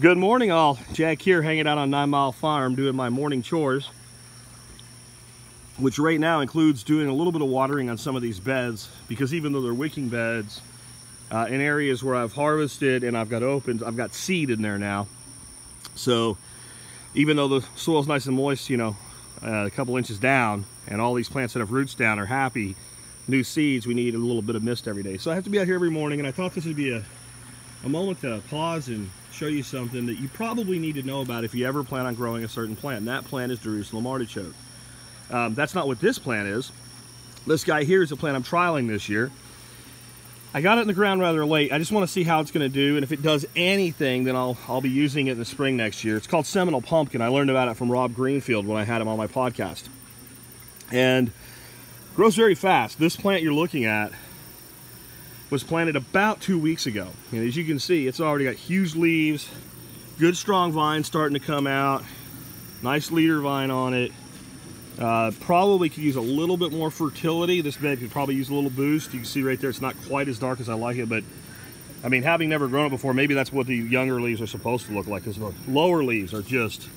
Good morning all. Jack here hanging out on Nine Mile Farm doing my morning chores, which right now includes doing a little bit of watering on some of these beds because even though they're wicking beds, uh, in areas where I've harvested and I've got opened, I've got seed in there now. So even though the soil's nice and moist, you know, uh, a couple inches down and all these plants that have roots down are happy, new seeds, we need a little bit of mist every day. So I have to be out here every morning and I thought this would be a, a moment to pause and show you something that you probably need to know about if you ever plan on growing a certain plant. And that plant is Jerusalem artichoke. Um, that's not what this plant is. This guy here is a plant I'm trialing this year. I got it in the ground rather late. I just want to see how it's going to do, and if it does anything, then I'll I'll be using it in the spring next year. It's called Seminole Pumpkin. I learned about it from Rob Greenfield when I had him on my podcast. And grows very fast. This plant you're looking at was planted about two weeks ago. And as you can see, it's already got huge leaves, good strong vines starting to come out, nice leader vine on it. Uh, probably could use a little bit more fertility. This bed could probably use a little boost. You can see right there, it's not quite as dark as I like it, but I mean, having never grown it before, maybe that's what the younger leaves are supposed to look like, because the lower leaves are just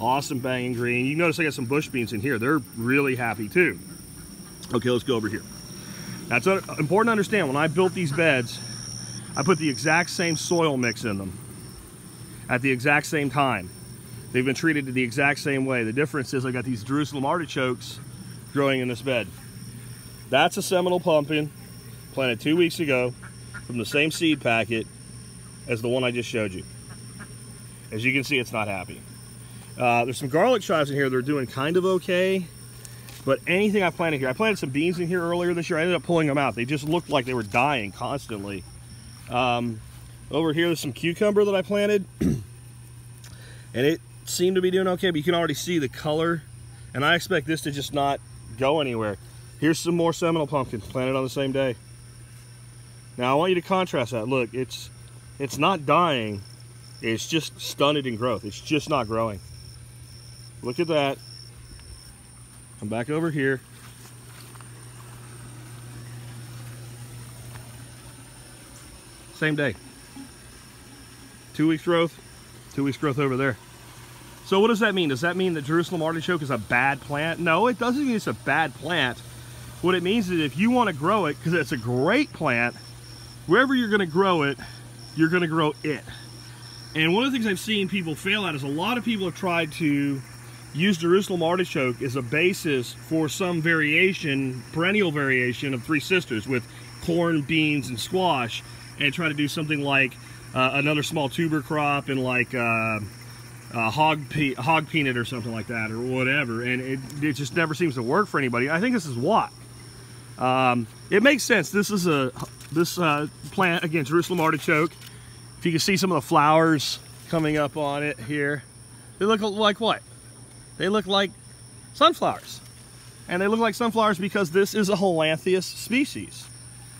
awesome banging green. You notice I got some bush beans in here. They're really happy too. Okay, let's go over here. That's important to understand. When I built these beds, I put the exact same soil mix in them at the exact same time. They've been treated the exact same way. The difference is I got these Jerusalem artichokes growing in this bed. That's a Seminole pumpkin planted two weeks ago from the same seed packet as the one I just showed you. As you can see, it's not happy. Uh, there's some garlic chives in here that are doing kind of okay. But anything I planted here, I planted some beans in here earlier this year. I ended up pulling them out. They just looked like they were dying constantly. Um, over here, there's some cucumber that I planted. and it seemed to be doing okay, but you can already see the color. And I expect this to just not go anywhere. Here's some more Seminole pumpkins planted on the same day. Now I want you to contrast that. Look, it's it's not dying. It's just stunted in growth. It's just not growing. Look at that. Come back over here. Same day. Two weeks growth, two weeks growth over there. So what does that mean? Does that mean that Jerusalem artichoke is a bad plant? No, it doesn't mean it's a bad plant. What it means is if you want to grow it, because it's a great plant, wherever you're going to grow it, you're going to grow it. And one of the things I've seen people fail at is a lot of people have tried to use Jerusalem artichoke as a basis for some variation, perennial variation of Three Sisters with corn, beans, and squash, and try to do something like uh, another small tuber crop and like uh, hog, pe hog peanut or something like that or whatever. And it, it just never seems to work for anybody. I think this is what. Um, it makes sense. This is a this uh, plant, again, Jerusalem artichoke. If you can see some of the flowers coming up on it here, they look like what? They look like sunflowers. And they look like sunflowers because this is a Helianthus species.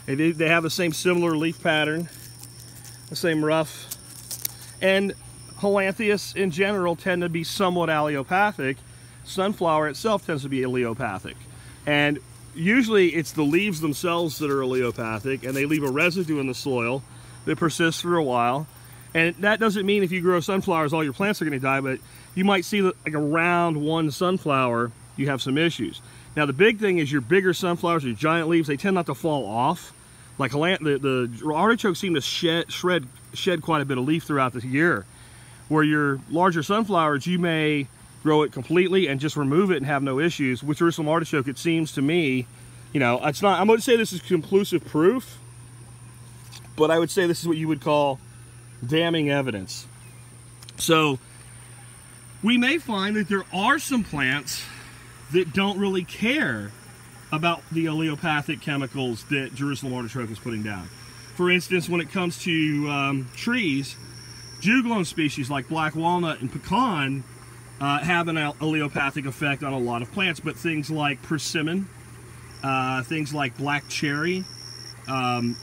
They, they have the same similar leaf pattern, the same rough. And Helianthus in general tend to be somewhat allelopathic. Sunflower itself tends to be allelopathic. And usually it's the leaves themselves that are allelopathic and they leave a residue in the soil that persists for a while. And that doesn't mean if you grow sunflowers, all your plants are gonna die, but you might see that like around one sunflower, you have some issues. Now the big thing is your bigger sunflowers, your giant leaves, they tend not to fall off. Like the, the artichokes seem to shed, shred, shed quite a bit of leaf throughout the year. Where your larger sunflowers, you may grow it completely and just remove it and have no issues. With Jerusalem artichoke, it seems to me, you know, it's not, I'm going to say this is conclusive proof, but I would say this is what you would call damning evidence. So we may find that there are some plants that don't really care about the allelopathic chemicals that Jerusalem artichoke is putting down. For instance, when it comes to um, trees, juglone species like black walnut and pecan uh, have an allelopathic effect on a lot of plants, but things like persimmon, uh, things like black cherry, um,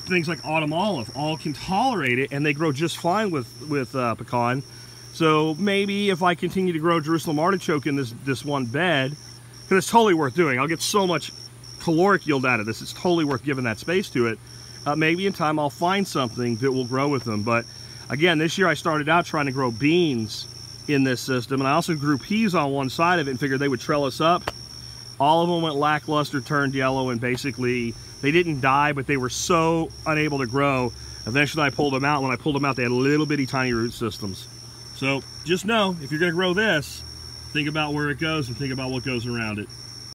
things like autumn olive all can tolerate it and they grow just fine with, with uh, pecan. So maybe if I continue to grow Jerusalem artichoke in this, this one bed, because it's totally worth doing. I'll get so much caloric yield out of this. It's totally worth giving that space to it. Uh, maybe in time I'll find something that will grow with them. But Again, this year I started out trying to grow beans in this system, and I also grew peas on one side of it and figured they would trellis up. All of them went lackluster, turned yellow, and basically they didn't die, but they were so unable to grow. Eventually I pulled them out. When I pulled them out, they had little bitty tiny root systems. So just know, if you're gonna grow this, think about where it goes and think about what goes around it.